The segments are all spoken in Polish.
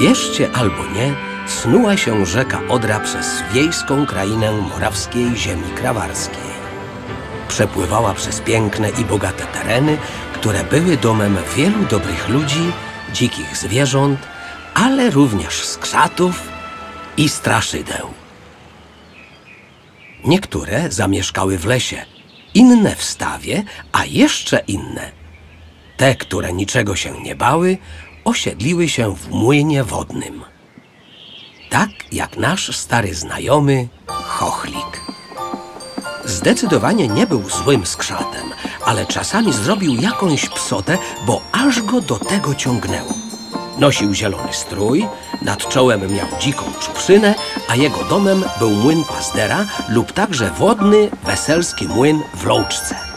Wierzcie albo nie, snuła się rzeka Odra przez wiejską krainę morawskiej ziemi krawarskiej. Przepływała przez piękne i bogate tereny, które były domem wielu dobrych ludzi, dzikich zwierząt, ale również skrzatów i straszydeł. Niektóre zamieszkały w lesie, inne w stawie, a jeszcze inne. Te, które niczego się nie bały, osiedliły się w młynie wodnym. Tak jak nasz stary znajomy Chochlik. Zdecydowanie nie był złym skrzatem, ale czasami zrobił jakąś psotę, bo aż go do tego ciągnęło. Nosił zielony strój, nad czołem miał dziką czuprzynę, a jego domem był młyn pazdera lub także wodny, weselski młyn w Lołczce.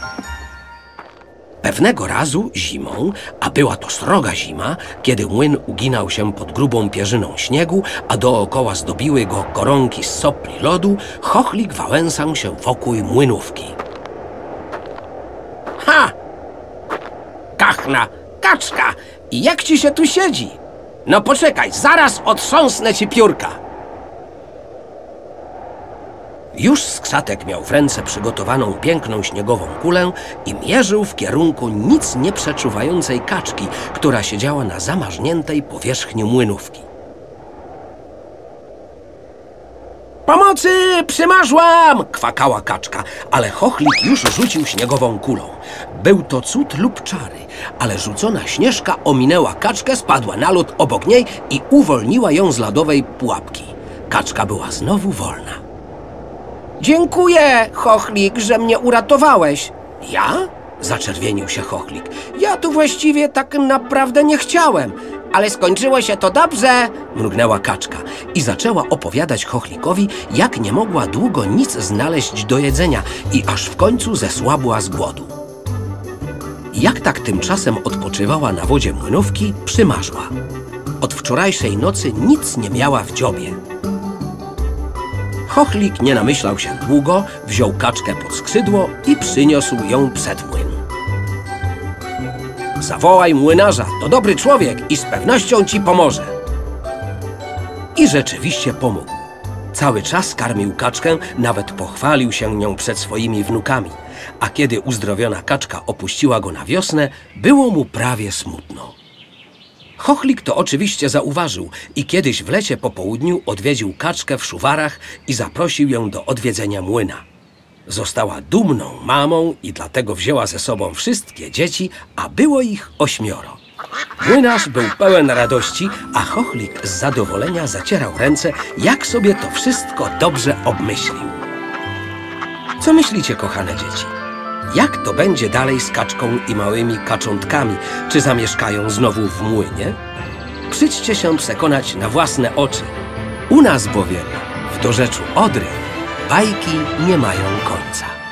Pewnego razu zimą, a była to sroga zima, kiedy młyn uginał się pod grubą pierzyną śniegu, a dookoła zdobiły go koronki z sopli lodu, chochlik wałęsał się wokół młynówki. Ha! Kachna, kaczka! Jak ci się tu siedzi? No poczekaj, zaraz otrząsnę ci piórka. Już skrzatek miał w ręce przygotowaną piękną śniegową kulę i mierzył w kierunku nic nie przeczuwającej kaczki, która siedziała na zamarzniętej powierzchni młynówki. Pomocy! Przymarzłam! kwakała kaczka, ale chochlik już rzucił śniegową kulą. Był to cud lub czary, ale rzucona śnieżka ominęła kaczkę, spadła na lód obok niej i uwolniła ją z lodowej pułapki. Kaczka była znowu wolna. Dziękuję, Chochlik, że mnie uratowałeś. Ja? Zaczerwienił się Chochlik. Ja tu właściwie tak naprawdę nie chciałem, ale skończyło się to dobrze, mrugnęła kaczka i zaczęła opowiadać Chochlikowi, jak nie mogła długo nic znaleźć do jedzenia i aż w końcu zesłabła z głodu. Jak tak tymczasem odpoczywała na wodzie młynówki, przymarzła. Od wczorajszej nocy nic nie miała w dziobie. Chochlik nie namyślał się długo, wziął kaczkę pod skrzydło i przyniósł ją przed młyn. Zawołaj młynarza, to dobry człowiek i z pewnością ci pomoże. I rzeczywiście pomógł. Cały czas karmił kaczkę, nawet pochwalił się nią przed swoimi wnukami. A kiedy uzdrowiona kaczka opuściła go na wiosnę, było mu prawie smutno. Chochlik to oczywiście zauważył i kiedyś w lecie po południu odwiedził kaczkę w szuwarach i zaprosił ją do odwiedzenia młyna. Została dumną mamą i dlatego wzięła ze sobą wszystkie dzieci, a było ich ośmioro. Młynarz był pełen radości, a Chochlik z zadowolenia zacierał ręce, jak sobie to wszystko dobrze obmyślił. Co myślicie, kochane dzieci? Jak to będzie dalej z kaczką i małymi kaczątkami? Czy zamieszkają znowu w młynie? Przyjdźcie się przekonać na własne oczy. U nas bowiem, w dorzeczu Odry, bajki nie mają końca.